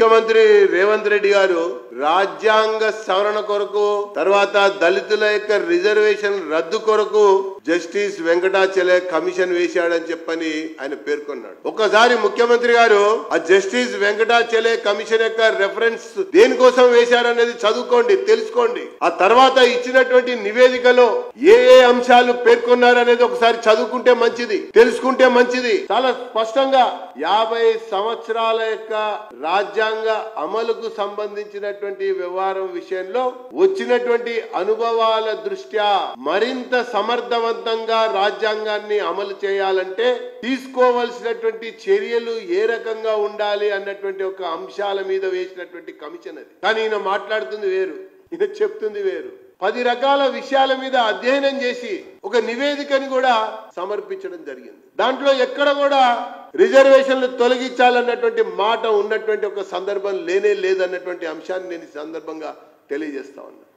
ముఖ్యమంత్రి రేవంత్ రెడ్డి గారు రాజ్యాంగ సవరణ కొరకు తర్వాత దళితుల యొక్క రిజర్వేషన్ రద్దు కొరకు జస్టిస్ వెంకటాచలే కమిషన్ వేశాడని చెప్పని ఆయన పేర్కొన్నాడు. ఒకసారి ముఖ్యమంత్రి గారు ఆ జస్టిస్ వెంకటాచలే కమిషన్ యొక్క రెఫరెన్స్ దేనికోసం వేశారనేది చదువుకోండి తెలుసుకోండి. ఆ తర్వాత ఇచ్చినటువంటి నివేదికలో ఏ ఏ అంశాలు పేర్కొన్నారనేది ఒకసారి చదువుకుంటే మంచిది తెలుసుకుంటే మంచిది. చాలా స్పష్టంగా యాభై సంవత్సరాల యొక్క రాజ్యాంగ అమలుకు సంబంధించినటువంటి వ్యవహారం విషయంలో వచ్చినటువంటి అనుభవాల దృష్ట్యా మరింత సమర్థవంత సమర్థవంతంగా రాజ్యాంగాన్ని అమలు చేయాలంటే తీసుకోవలసినటువంటి చర్యలు ఏ రకంగా ఉండాలి అన్నటువంటి ఒక అంశాల మీద వేసినటువంటి కమిషన్ అది. కానీ ఈయన మాట్లాడుతుంది వేరు. ఈయన చెప్తుంది వేరు. పది రకాల విషయాల మీద అధ్యయనం చేసి ఒక నివేదికని కూడా సమర్పించడం జరిగింది. దాంట్లో ఎక్కడ కూడా రిజర్వేషన్లు తొలగించాలన్నటువంటి మాట ఉన్నటువంటి ఒక సందర్భం లేనే లేదన్నటువంటి అంశాన్ని నేను సందర్భంగా తెలియజేస్తా ఉన్నా.